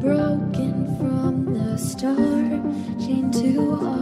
Broken from the start chained to